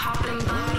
Popping